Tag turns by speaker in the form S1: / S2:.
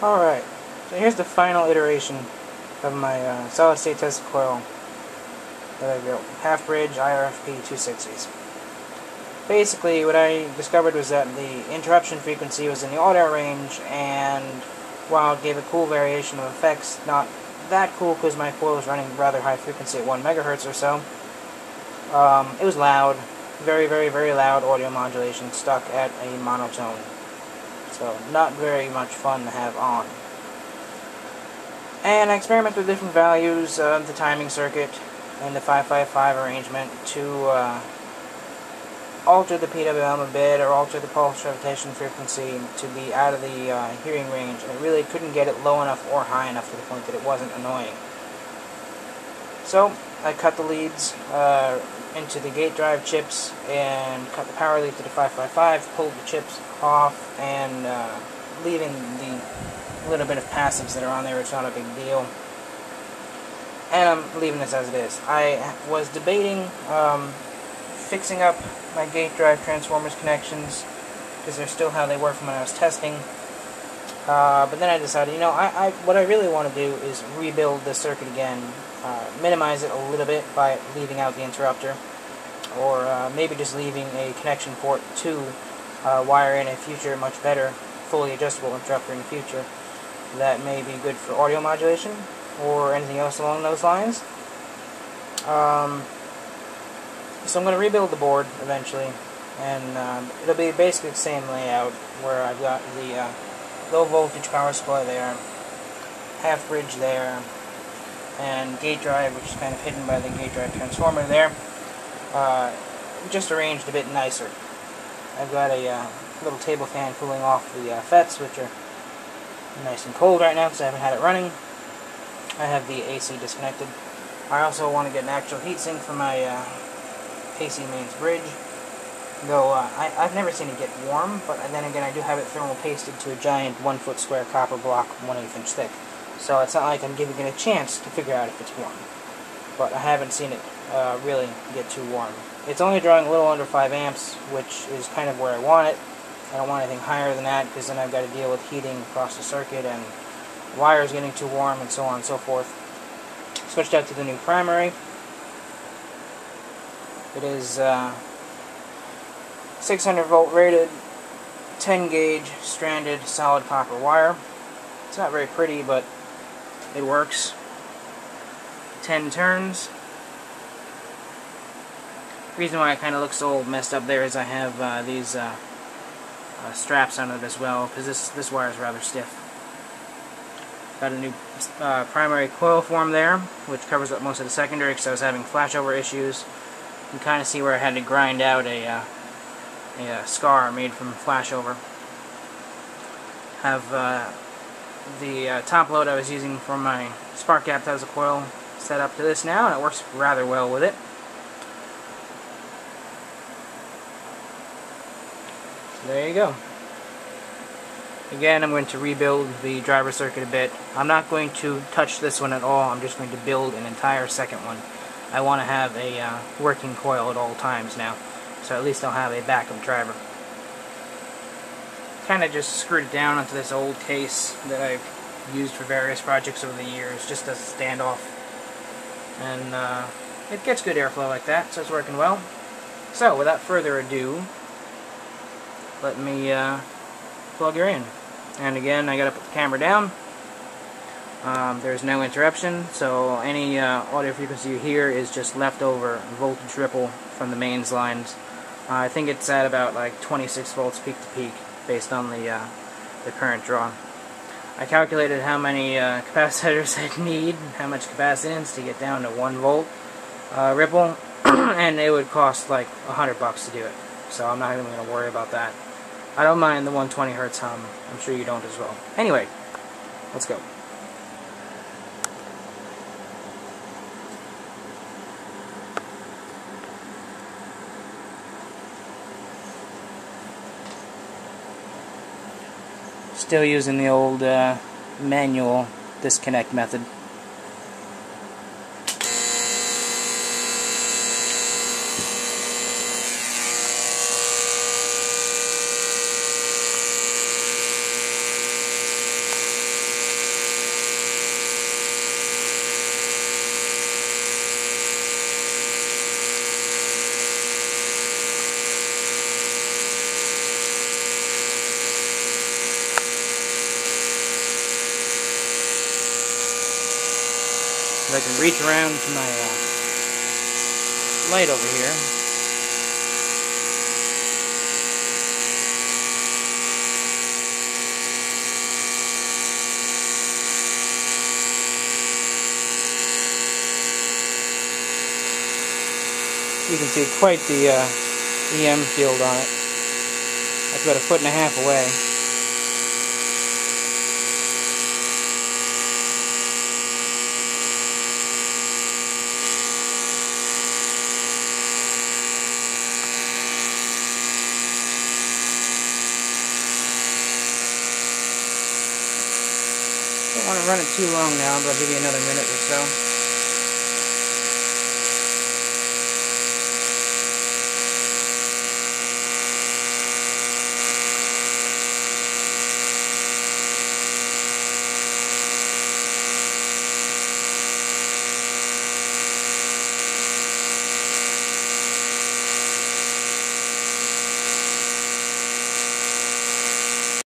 S1: Alright, so here's the final iteration of my uh, solid state Tesla coil that I built. Half bridge IRFP 260s. Basically, what I discovered was that the interruption frequency was in the audio range, and while it gave a cool variation of effects, not that cool because my coil was running rather high frequency at 1 megahertz or so. Um, it was loud, very, very, very loud audio modulation stuck at a monotone. So, not very much fun to have on. And I experimented with different values of the timing circuit and the 555 arrangement to uh, alter the PWM a bit or alter the pulse rotation frequency to be out of the uh, hearing range. I really couldn't get it low enough or high enough to the point that it wasn't annoying. So I cut the leads uh, into the gate drive chips and cut the power lead to the 555, pulled the chips off, and uh, leaving the little bit of passives that are on there. It's not a big deal. And I'm leaving this as it is. I was debating um, fixing up my gate drive transformers connections because they're still how they were from when I was testing. Uh, but then I decided, you know, I, I what I really want to do is rebuild the circuit again, uh, minimize it a little bit by leaving out the interrupter, or uh, maybe just leaving a connection port to uh, wire in a future much better fully adjustable interrupter in the future that may be good for audio modulation or anything else along those lines. Um, so I'm going to rebuild the board eventually, and um, it'll be basically the same layout where I've got the uh, low voltage power supply there, half bridge there, and gate drive, which is kind of hidden by the gate drive transformer there, uh, just arranged a bit nicer. I've got a uh, little table fan cooling off the uh, FETs, which are nice and cold right now because I haven't had it running. I have the AC disconnected. I also want to get an actual heatsink for my uh, AC mains bridge. Though uh, I, I've never seen it get warm, but then again I do have it thermal pasted to a giant one foot square copper block, one eighth inch thick. So it's not like I'm giving it a chance to figure out if it's warm. But I haven't seen it uh, really get too warm. It's only drawing a little under 5 amps, which is kind of where I want it. I don't want anything higher than that because then I've got to deal with heating across the circuit and wires getting too warm and so on and so forth. Switched out to the new primary. It is uh, 600 volt rated, 10 gauge stranded solid copper wire. It's not very pretty, but it works. 10 turns. reason why it kind of looks all messed up there is I have uh, these uh, uh, straps on it as well, because this, this wire is rather stiff. Got a new uh, primary coil form there, which covers up most of the secondary because I was having flashover issues. You can kind of see where I had to grind out a, uh, a, scar made from flashover. Have uh, the uh, top load I was using for my spark gap that was a coil set up to this now, and it works rather well with it. So there you go. Again, I'm going to rebuild the driver circuit a bit. I'm not going to touch this one at all. I'm just going to build an entire second one. I want to have a uh, working coil at all times now. So at least I'll have a backup driver. Kind of just screwed it down onto this old case that I've used for various projects over the years, just as a standoff. And uh, it gets good airflow like that, so it's working well. So, without further ado, let me uh, plug her in. And again, I gotta put the camera down. Um, there's no interruption, so any uh, audio frequency you hear is just leftover voltage ripple from the mains lines. Uh, I think it's at about like 26 volts peak to peak, based on the uh, the current draw. I calculated how many uh, capacitors I'd need, how much capacitance to get down to 1 volt uh, ripple, and it would cost like 100 bucks to do it. So I'm not even going to worry about that. I don't mind the 120 hertz hum. I'm sure you don't as well. Anyway, let's go. Still using the old uh, manual disconnect method. If I can reach around to my uh, light over here. You can see quite the uh, EM field on it. That's about a foot and a half away. Don't want to run it too long now, but I'll give you another minute or so.